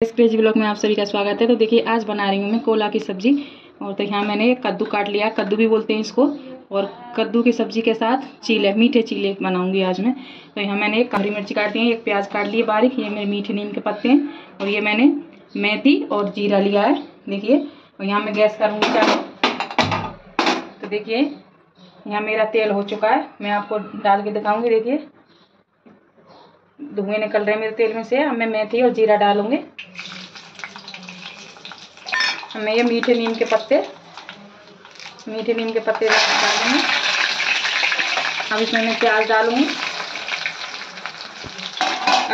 इस crazy blog में आप सभी का स्वागत है। तो देखिए, आज बना रही हूँ मैं कोला की सब्ज़ी। और तो यहाँ मैंने कद्दू काट लिया। कद्दू भी बोलते हैं इसको। और कद्दू की सब्ज़ी के साथ चीले, मीठे चीले बनाऊँगी आज मैं। तो यहाँ मैंने एक हरी मिर्ची काट दी है, एक प्याज काट लिए बारीक। ये मेरे मीठे नीम के पत्ते हैं। और ये मैंने मेथी और जीरा लिया है। देखिए, और यहाँ मैं गैस करूँगी चाहे तो देखिए, यहाँ मेरा तेल हो चुका है। मैं आपको डाल के दिखाऊँगी। देखिए। धुएँ निकल रहे हैं मेरे तेल में से। अब मैं मेथी और जीरा डालूँगी। हमें ये मीठे नीम के पत्ते, मीठे नीम के पत्ते डालूँगी। अब इसमें मैं प्याज डालूँगी।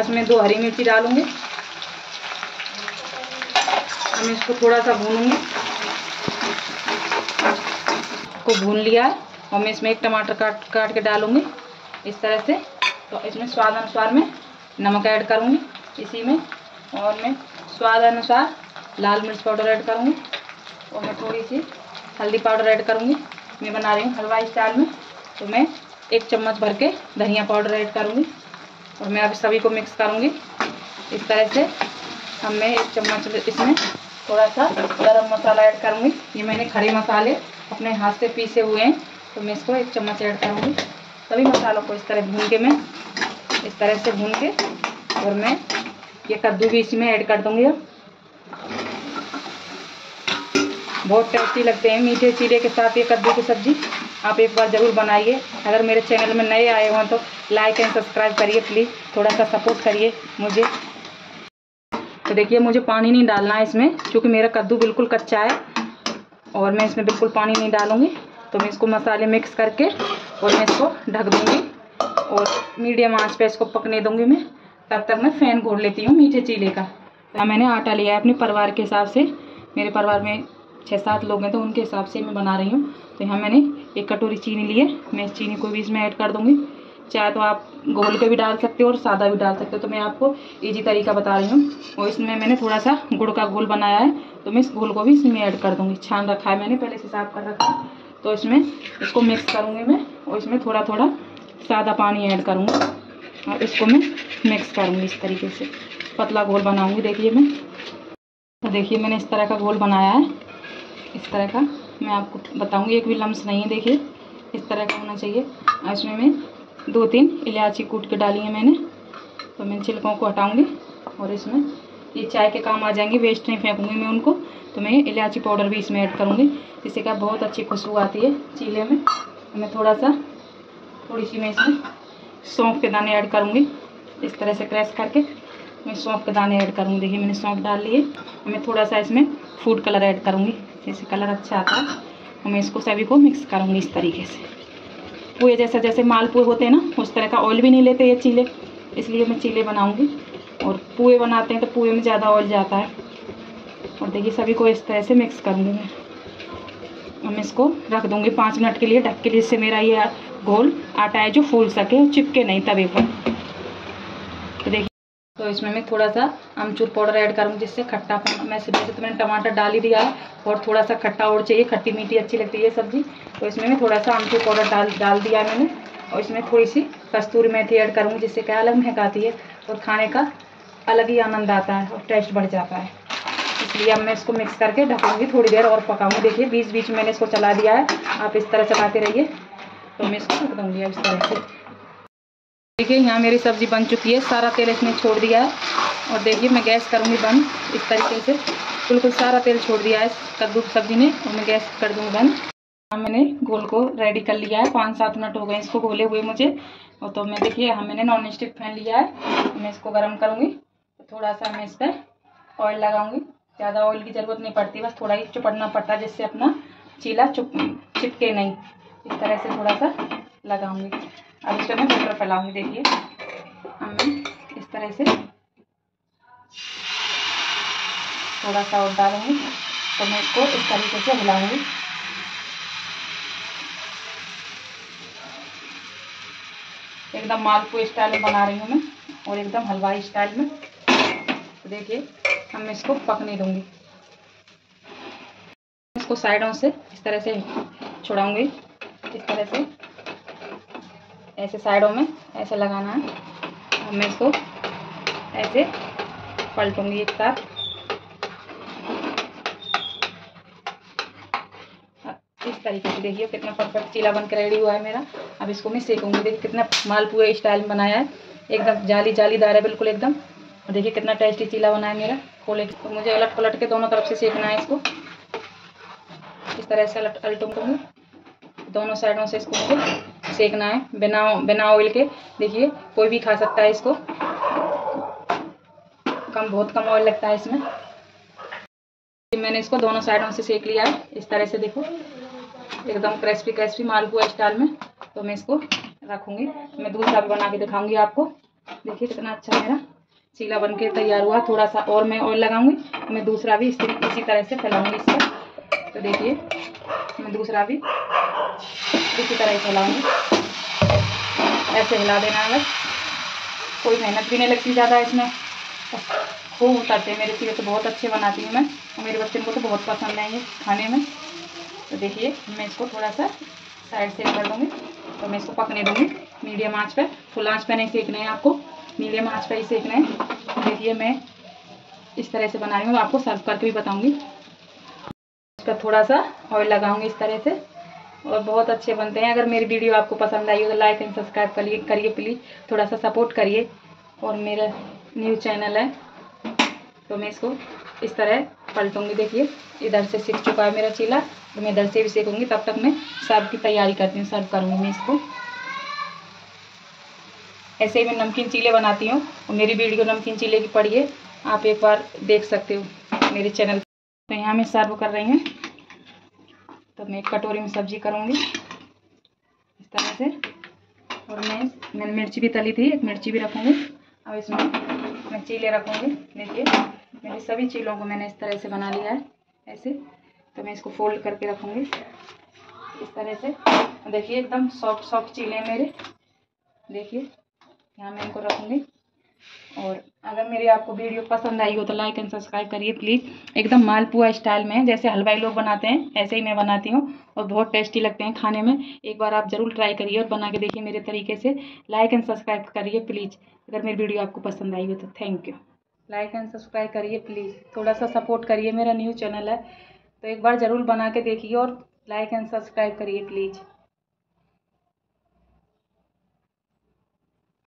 इसमें दो हरी मिर्ची डालूँगी। हम इसको थोड़ा सा भूनूँगी। को भून लिया है। और मैं इसमें एक टमाटर काट काट के डालूँगी इस तरह से। तो इसमें स्वाद अनुसार मैं नमक ऐड करूँगी इसी में, और मैं स्वाद अनुसार लाल मिर्च पाउडर ऐड करूँगी, और मैं थोड़ी सी हल्दी पाउडर ऐड करूँगी। मैं बना रही हूँ हलवाई स्टाइल में तो मैं एक चम्मच भर के धनिया पाउडर ऐड करूँगी, और मैं अब सभी को मिक्स करूँगी। इस तरह से हम मैं एक चम्मच इसमें थोड़ा सा गरम मसाला ऐड करूँगी। ये मैंने खड़े मसाले अपने हाथ से पीसे हुए हैं तो मैं इसको एक चम्मच ऐड करूँगी। सभी मसालों को इस तरह भून के मैं इस तरह से भून के और मैं ये कद्दू भी इसमें ऐड कर दूँगी अब। बहुत टेस्टी लगते हैं मीठे चीले के साथ ये कद्दू की सब्ज़ी। आप एक बार ज़रूर बनाइए। अगर मेरे चैनल में नए आए हों तो लाइक एंड सब्सक्राइब करिए प्लीज़ थोड़ा सा सपोर्ट करिए मुझे। तो देखिए, मुझे पानी नहीं डालना है इसमें, क्योंकि मेरा कद्दू बिल्कुल कच्चा है और मैं इसमें बिल्कुल पानी नहीं डालूँगी। तो मैं इसको मसाले मिक्स करके और मैं इसको ढक दूँगी। और मीडियम आँच पे इसको पकने दूँगी मैं। तब तक मैं फ़ैन घोड़ लेती हूँ मीठे चीले का। तो मैंने आटा लिया है अपने परिवार के हिसाब से। मेरे परिवार में छः सात लोग हैं तो उनके हिसाब से मैं बना रही हूँ। तो यहाँ मैंने एक कटोरी चीनी ली है। मैं इस चीनी को भी इसमें ऐड कर दूँगी। चाहे तो आप घोल के भी डाल सकते हो और सादा भी डाल सकते हो। तो मैं आपको इजी तरीका बता रही हूँ। और इसमें मैंने थोड़ा सा गुड़ का घोल बनाया है। तो मैं इस घोल को भी इसमें ऐड कर दूँगी। छान रखा है मैंने, पहले से साफ़ कर रखा है। तो इसमें इसको मिक्स करूँगी मैं। और इसमें थोड़ा थोड़ा सादा पानी ऐड करूँगा और इसको मैं मिक्स करूँगी इस तरीके से। पतला घोल बनाऊँगी, देखिए मैं। तो देखिए मैंने इस तरह का घोल बनाया है। इस तरह का मैं आपको बताऊँगी, एक भी लम्स नहीं है, देखिए। इस तरह का होना चाहिए। और इसमें मैं दो तीन इलायची कूट के डाली है मैंने। तो मैं छिलकों को हटाऊँगी और इसमें ये चाय के काम आ जाएँगे वेस्ट नहीं फेंकूँगी मैं उनको। तो मैं इलायची पाउडर भी इसमें ऐड करूँगी। जिससे क्या बहुत अच्छी खुशबू आती है चीले में। मैं थोड़ा सा थोड़ी सी मैं इसमें सौंफ के दाने ऐड करूँगी। इस तरह से क्रैश करके मैं सौंफ के दाने ऐड करूँगी। देखिए, मैंने सौंफ डाल लिए। मैं थोड़ा सा इसमें फ़ूड कलर ऐड करूँगी जैसे कलर अच्छा आता है। और मैं इसको सभी को मिक्स करूँगी इस तरीके से। पुए जैसा, जैसे मालपुए होते हैं ना, उस तरह का ऑयल भी नहीं लेते ये चीले। इसलिए मैं चीले बनाऊँगी। और पुए बनाते हैं तो पुए में ज़्यादा ऑयल जाता है। और देखिए, सभी को इस तरह से मिक्स करूँगी मैं। मैं इसको रख दूँगी पाँच मिनट के लिए, ढक के लिए। इससे मेरा ये घोल आटा है जो फूल सके, चिपके नहीं तवे पर। तो देखिए तो इसमें मैं थोड़ा सा अमचूर पाउडर ऐड करूँगी, जिससे खट्टा मैं वैसे तो मैंने टमाटर डाल ही दिया है, और थोड़ा सा खट्टा और चाहिए, खट्टी मीठी अच्छी लगती है सब्ज़ी। तो इसमें मैं थोड़ा सा अमचूर पाउडर डाल डाल दिया है मैंने, और इसमें थोड़ी सी कस्तूरी मेथी ऐड करूँगी, जिससे क्या अलग महक आती है, और खाने का अलग ही आनंद आता है, और टेस्ट बढ़ जाता है। इसलिए अब मैं इसको मिक्स करके ढकूँगी थोड़ी देर और पकाऊँगी। देखिए बीच बीच मैंने इसको चला दिया है। आप इस तरह चलाते रहिए। तो मैं इसको ढक दूँगी अब इस तरह से। देखिए, यहाँ मेरी सब्ज़ी बन चुकी है। सारा तेल इसने छोड़ दिया है। और देखिए, मैं गैस करूँगी बंद इस तरीके से। बिल्कुल सारा तेल छोड़ दिया है कद्दू सब्ज़ी ने। और मैं गैस कर दूँगी बंद। हाँ मैंने गोल को रेडी कर लिया है। पाँच सात मिनट हो गए इसको गोले हुए मुझे। और तो मैं देखिए, यहाँ मैंने नॉन स्टिक फ़ैन लिया है। मैं इसको गर्म करूँगी। तो थोड़ा सा मैं इस पर ऑयल लगाऊँगी। ज़्यादा ऑयल की ज़रूरत नहीं पड़ती, बस थोड़ा ही चुपड़ना पड़ता जिससे अपना चीला चुप, चिपके नहीं। इस तरह से थोड़ा सा लगाऊँगी। अब इसको मैं बटर फैलाऊँगी, देखिए। अब मैं इस तरह से थोड़ा सा और डालूँगी। तो मैं इसको इस तरीके से हिलाऊँगी। एकदम मालपुए स्टाइल में बना रही हूँ मैं, और एकदम हलवाई स्टाइल में। तो देखिए। अब मैं इसको पकने दूँगी। इसको साइडों से इस तरह से छुड़ाऊँगी। इस तरह से ऐसे साइडों में ऐसे लगाना है। अब मैं इसको ऐसे पलटूँगी एक साथ। इस तरीके से देखिए कितना परफेक्ट चीला बनकर रेडी हुआ है मेरा। अब इसको मैं सेकूँगी। देखिए कितना मालपुए स्टाइल में बनाया है। एकदम जाली जालीदार है बिल्कुल एकदम। देखिए कितना टेस्टी चीला बना है मेरा। खोले तो मुझे अलट पलट के दोनों तरफ़ से सेकना है इसको। इस तरह से अलट अलटूँगी दोनों साइडों से इसको मुझे सेकना है, बिना बिना ऑयल के। देखिए, कोई भी खा सकता है इसको। कम, बहुत कम ऑयल लगता है इसमें। मैंने इसको दोनों साइडों से सेक लिया है। इस तरह से देखो। एकदम क्रिस्पी क्रिस्पी मालपुआ स्टाइल में। तो मैं इसको रखूँगी। मैं दूसरा भी बना के दिखाऊँगी आपको। देखिए, कितना अच्छा मेरा चीला बन के तैयार हुआ थोड़ा सा और मैं ऑयल लगाऊँगी। मैं दूसरा भी इसी इसी तरह से फैलाऊँगी इसको। तो देखिए, मैं दूसरा भी इसी तरह फैलाऊँगी। ऐसे हिला देना है बस। कोई मेहनत भी नहीं लगती ज़्यादा इसमें। खूब उतरते हैं, मेरे चीज़ें तो बहुत अच्छे बनाती हूँ मैं। और मेरे बच्चे को तो बहुत पसंद आएँगे खाने में। तो देखिए, मैं इसको थोड़ा सा साइड से कर दूँगी तो मैं इसको पकने दूँगी मीडियम आँच पर फुल आँच पर नहीं सेकना है आपको। मीडियम आँच पर ही सेकना है देखिए मैं इस तरह से बना रही हूँ। आपको सर्व करके भी बताऊँगी। पर थोड़ा सा ऑयल लगाऊँगी इस तरह से। और बहुत अच्छे बनते हैं। अगर मेरी वीडियो आपको पसंद आई हो तो लाइक एंड सब्सक्राइब करिए करिए प्लीज़ थोड़ा सा सपोर्ट करिए। और मेरा न्यू चैनल है। तो मैं इसको इस तरह पलटूँगी। देखिए, इधर से सीख चुका है मेरा चीला। तो मैं इधर से भी सेकूँगी तब तक मैं सर्व की तैयारी करती हूँ। सर्व करूँगी मैं इसको। ऐसे ही मैं नमकीन चीले बनाती हूँ। और मेरी वीडियो नमकीन चीले की पढ़िए आप एक बार देख सकते हो मेरे चैनल तो यहाँ मैं सर्व कर रही हूँ। तो मैं एक कटोरी में सब्ज़ी करूँगी। इस तरह से। और मैं मैंने मिर्ची भी तली थी, एक मिर्ची भी रखूँगी। अब इसमें मैं चीले रखूँगी। देखिए, मेरे सभी चीलों को मैंने इस तरह से बना लिया है। ऐसे। तो मैं इसको फोल्ड करके रखूँगी। इस तरह से। देखिए, एकदम सॉफ्ट सॉफ्ट चीले हैं मेरे। देखिए। यहाँ मैं इनको रखूँगी और अगर मेरी आपको वीडियो पसंद आई हो तो लाइक एंड सब्सक्राइब करिए, प्लीज़। एकदम मालपुआ स्टाइल में, जैसे हलवाई लोग बनाते हैं, ऐसे ही मैं बनाती हूँ और बहुत टेस्टी लगते हैं खाने में। एक बार आप ज़रूर ट्राई करिए और बना के देखिए मेरे तरीके से। लाइक एंड सब्सक्राइब करिए, प्लीज़। अगर मेरी वीडियो आपको पसंद आई हो तो thank you. Like and subscribe करिए, प्लीज़। थोड़ा सा सपोर्ट करिए मेरा न्यू चैनल है। तो एक बार ज़रूर बना के देखिए और लाइक एंड सब्सक्राइब करिए, प्लीज़।